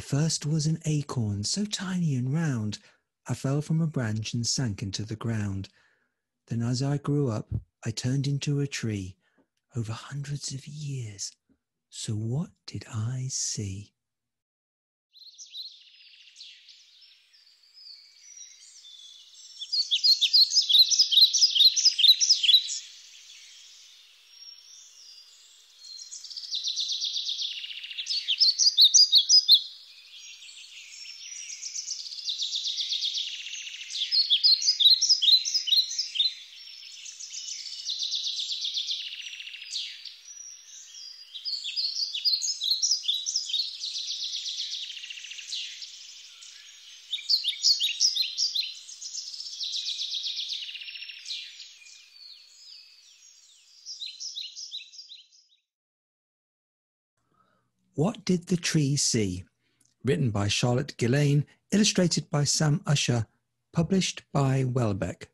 first was an acorn, so tiny and round, I fell from a branch and sank into the ground. Then as I grew up, I turned into a tree over hundreds of years. So what did I see? What Did the Tree See? Written by Charlotte Guillain, illustrated by Sam Usher, published by Welbeck.